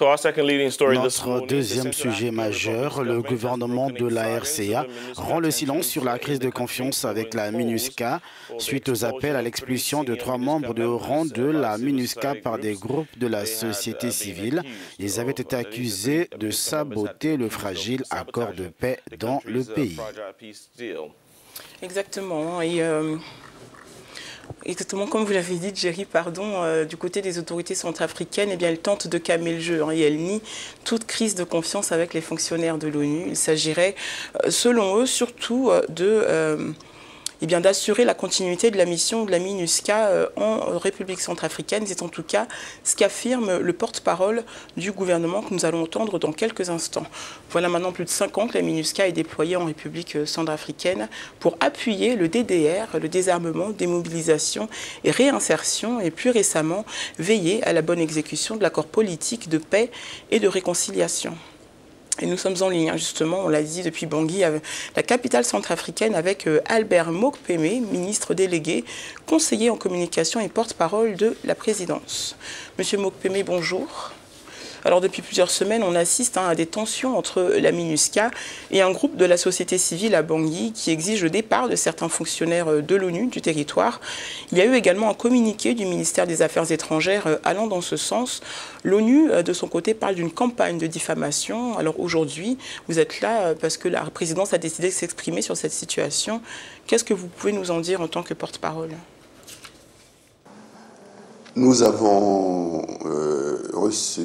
Notre deuxième sujet majeur, le gouvernement de la RCA rend le silence sur la crise de confiance avec la MINUSCA suite aux appels à l'expulsion de trois membres de rang de la MINUSCA par des groupes de la société civile. Ils avaient été accusés de saboter le fragile accord de paix dans le pays. Exactement. Et euh, Exactement comme vous l'avez dit, Jerry, pardon, euh, du côté des autorités centrafricaines, eh bien, elles tentent de calmer le jeu hein, et elles nient toute crise de confiance avec les fonctionnaires de l'ONU. Il s'agirait, euh, selon eux, surtout de eh bien, d'assurer la continuité de la mission de la MINUSCA euh, en République centrafricaine. C'est en tout cas ce qu'affirme le porte-parole du gouvernement que nous allons entendre dans quelques instants. Voilà maintenant plus de cinq ans que la MINUSCA est déployée en République euh, centrafricaine pour appuyer le DDR, le désarmement, démobilisation et réinsertion, et plus récemment veiller à la bonne exécution de l'accord politique de paix et de réconciliation. Et nous sommes en ligne, hein, justement, on l'a dit depuis Bangui, la capitale centrafricaine, avec euh, Albert Mokpeme, ministre délégué, conseiller en communication et porte-parole de la présidence. Monsieur Mokpeme, bonjour. Alors depuis plusieurs semaines, on assiste hein, à des tensions entre la MINUSCA et un groupe de la société civile à Bangui qui exige le départ de certains fonctionnaires euh, de l'ONU du territoire. Il y a eu également un communiqué du ministère des Affaires étrangères euh, allant dans ce sens. L'ONU, euh, de son côté, parle d'une campagne de diffamation. Alors aujourd'hui, vous êtes là parce que la présidence a décidé de s'exprimer sur cette situation. Qu'est-ce que vous pouvez nous en dire en tant que porte-parole? Nous avons reçu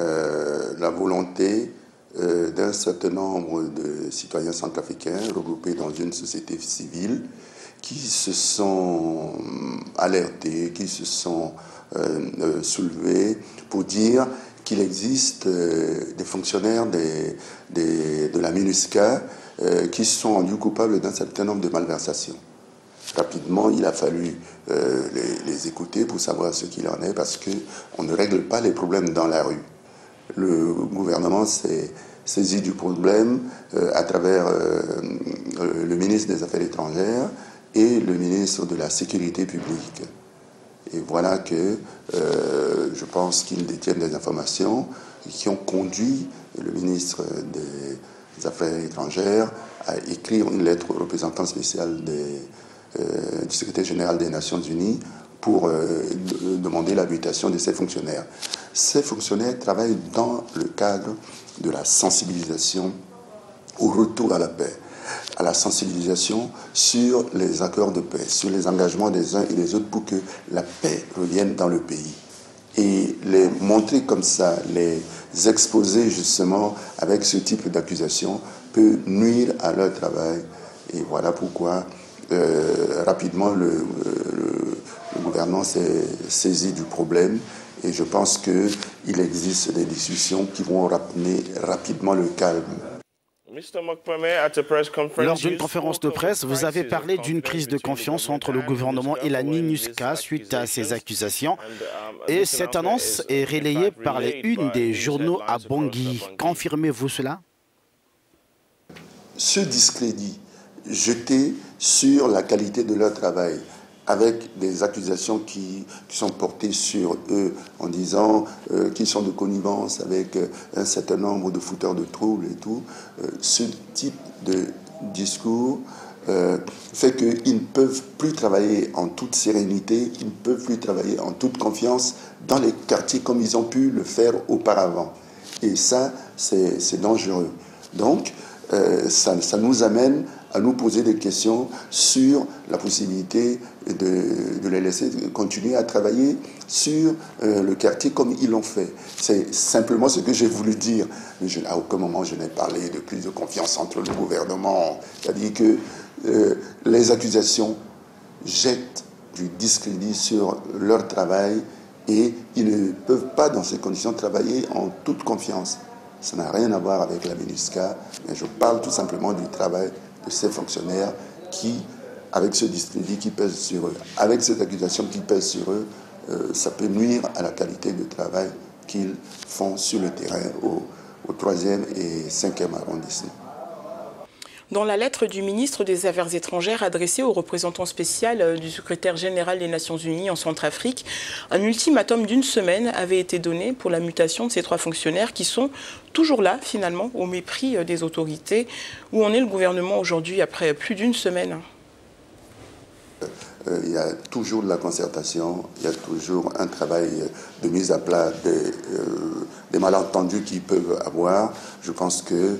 euh, la volonté euh, d'un certain nombre de citoyens centrafricains regroupés dans une société civile qui se sont alertés, qui se sont euh, soulevés pour dire qu'il existe des fonctionnaires de la MINUSCA qui sont rendus coupables d'un certain nombre de malversations. Rapidement, il a fallu les, les, écouter pour savoir ce qu'il en est parce qu'on ne règle pas les problèmes dans la rue le gouvernement s'est saisi du problème euh, à travers euh, euh, le ministre des Affaires étrangères et le ministre de la Sécurité publique. Et voilà que je pense qu'ils détiennent des informations qui ont conduit le ministre des Affaires étrangères à écrire une lettre au représentant spécial du secrétaire général des Nations Unies pour euh, demander l'habitation de ces fonctionnaires. Ces fonctionnaires travaillent dans le cadre de la sensibilisation au retour à la paix, à la sensibilisation sur les accords de paix, sur les engagements des uns et des autres pour que la paix revienne dans le pays. Et les montrer comme ça, les exposer justement avec ce type d'accusation peut nuire à leur travail. Et voilà pourquoi euh, rapidement le gouvernement s'est saisi du problème et je pense qu'il existe des discussions qui vont ramener rapidement le calme. Lors d'une conférence de presse, vous avez parlé d'une crise de confiance entre le gouvernement et la MINUSCA suite à ces accusations. Et cette annonce est relayée par les unes des journaux à Bangui. Confirmez-vous cela? Ce discrédit jeté sur la qualité de leur travail, avec des accusations qui, sont portées sur eux en disant euh, qu'ils sont de connivence avec euh, un certain nombre de fouteurs de troubles et tout. Euh, ce type de discours fait qu'ils ne peuvent plus travailler en toute sérénité, ils ne peuvent plus travailler en toute confiance dans les quartiers comme ils ont pu le faire auparavant. Et ça, c'est dangereux. Donc, ça, ça nous amène à nous poser des questions sur la possibilité de, les laisser continuer à travailler sur euh, le quartier comme ils l'ont fait. C'est simplement ce que j'ai voulu dire. Mais je, à aucun moment je n'ai parlé de plus de confiance entre le gouvernement. C'est-à-dire que euh, les accusations jettent du discrédit sur leur travail et ils ne peuvent pas dans ces conditions travailler en toute confiance. Ça n'a rien à voir avec la MINUSCA, mais je parle tout simplement du travail de ces fonctionnaires qui, avec ce discrédit qui pèse sur eux, avec cette accusation qui pèse sur eux, euh, ça peut nuire à la qualité de travail qu'ils font sur le terrain au, au 3e et 5e arrondissement. Dans la lettre du ministre des Affaires étrangères adressée au représentant spécial euh, du secrétaire général des Nations Unies en Centrafrique, un ultimatum d'une semaine avait été donné pour la mutation de ces trois fonctionnaires qui sont toujours là, finalement, au mépris euh, des autorités. Où en est le gouvernement aujourd'hui, après plus d'une semaine? Euh, il y a toujours de la concertation, il y a toujours un travail de mise à plat des, malentendus qu'ils peuvent avoir. Je pense que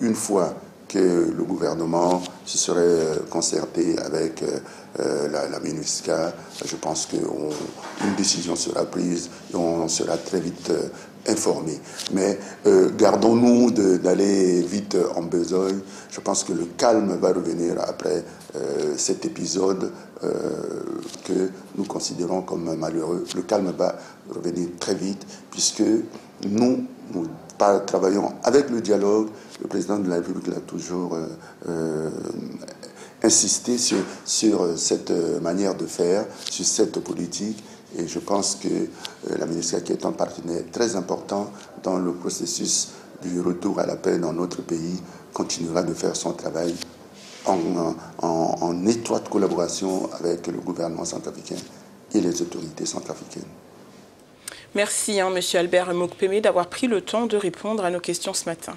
une fois que le gouvernement se serait euh, concerté avec euh, euh, la, MINUSCA. Je pense qu'une décision sera prise et on sera très vite informé. Mais gardons-nous d'aller vite en besogne. Je pense que le calme va revenir après cet épisode que nous considérons comme malheureux. Le calme va revenir très vite puisque nous, nous travaillons avec le dialogue. Le président de la République a toujours euh, euh, insisté sur cette manière de faire, sur cette politique. Et je pense que euh, la ministre qui est un partenaire très important dans le processus du retour à la paix dans notre pays continuera de faire son travail en, étroite collaboration avec le gouvernement centrafricain et les autorités centrafricaines. Merci, hein, Monsieur Albert Moukpeme, d'avoir pris le temps de répondre à nos questions ce matin.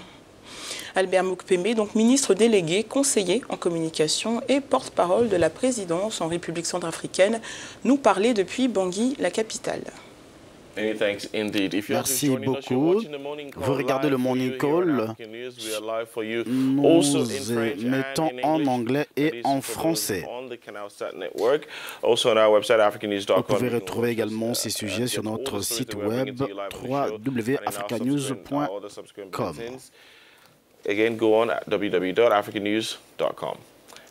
Albert Moukpeme, donc ministre délégué, conseiller en communication et porte-parole de la présidence en République centrafricaine, nous parlait depuis Bangui, la capitale. Merci beaucoup. Vous regardez le Morning Call. Nous mettons en anglais et en français. Vous pouvez retrouver également ces sujets sur notre site web www.africanews.com. Again, go on at.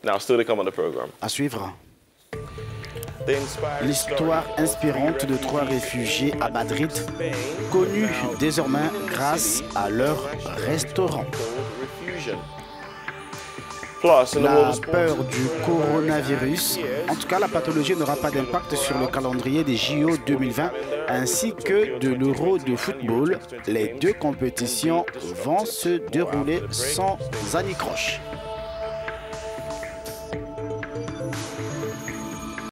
Now, still to come on the program. À suivre. L'histoire inspirante de trois réfugiés à Madrid, connus désormais grâce à leur restaurant. La peur du coronavirus, en tout cas la pathologie n'aura pas d'impact sur le calendrier des JO 2020 ainsi que de l'Euro de football. Les deux compétitions vont se dérouler sans anicroche.